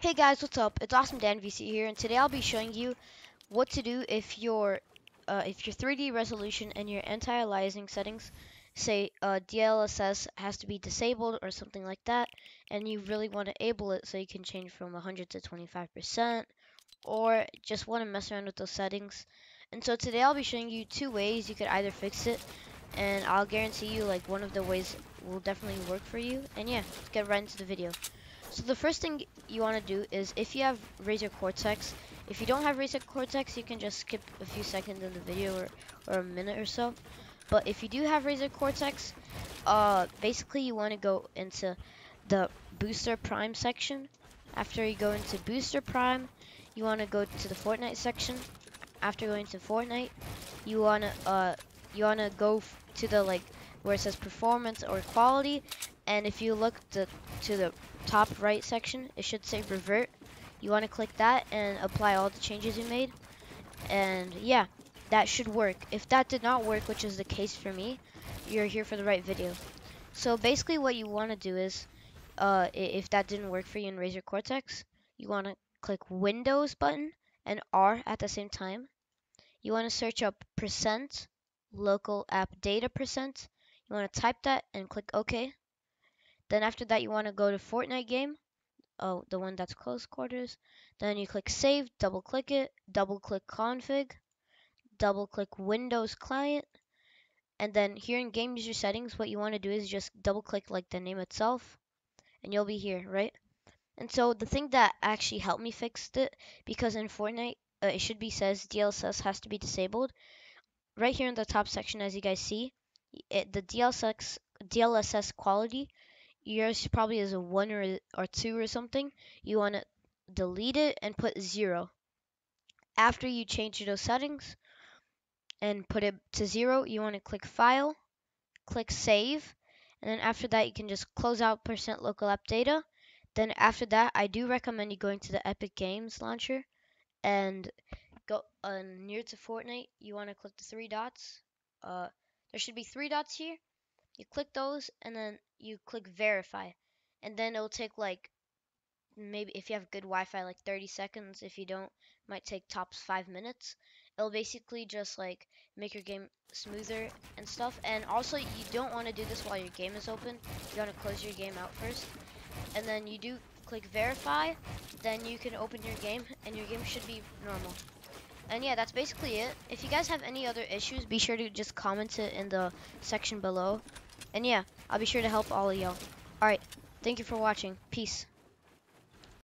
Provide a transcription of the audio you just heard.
Hey guys, what's up? It's Awesome Dan VC here, and today I'll be showing you what to do if your uh, if your 3D resolution and your anti-aliasing settings say uh, DLSS has to be disabled or something like that, and you really want to enable it so you can change from 100 to 25%, or just want to mess around with those settings. And so today I'll be showing you two ways you could either fix it, and I'll guarantee you like one of the ways will definitely work for you. And yeah, let's get right into the video. So the first thing you want to do is if you have Razer Cortex, if you don't have Razer Cortex, you can just skip a few seconds in the video or, or a minute or so. But if you do have Razer Cortex, uh, basically you want to go into the Booster Prime section. After you go into Booster Prime, you want to go to the Fortnite section. After going to Fortnite, you want to uh, you want to go to the like where it says performance or quality and if you look to, to the top right section it should say revert. You want to click that and apply all the changes you made and yeah that should work. If that did not work which is the case for me you're here for the right video. So basically what you want to do is uh, if that didn't work for you in Razer Cortex you want to click Windows button and R at the same time. You want to search up percent local app data percent you want to type that and click OK. Then after that, you want to go to Fortnite game. Oh, the one that's close quarters. Then you click Save, double click it, double click Config, double click Windows Client. And then here in Game User Settings, what you want to do is just double click like the name itself. And you'll be here, right? And so the thing that actually helped me fix it, because in Fortnite, uh, it should be says DLSS has to be disabled. Right here in the top section, as you guys see, it, the DLSS DLSS quality, yours probably is a one or or two or something. You want to delete it and put zero. After you change those settings and put it to zero, you want to click File, click Save, and then after that you can just close out percent local app data. Then after that, I do recommend you going to the Epic Games launcher and go uh, near to Fortnite. You want to click the three dots. Uh, there should be three dots here. You click those and then you click verify. And then it'll take like maybe if you have good Wi-Fi like 30 seconds. If you don't, might take tops 5 minutes. It'll basically just like make your game smoother and stuff. And also you don't want to do this while your game is open. You want to close your game out first. And then you do click verify, then you can open your game and your game should be normal. And yeah, that's basically it. If you guys have any other issues, be sure to just comment it in the section below. And yeah, I'll be sure to help all of y'all. Alright, thank you for watching. Peace.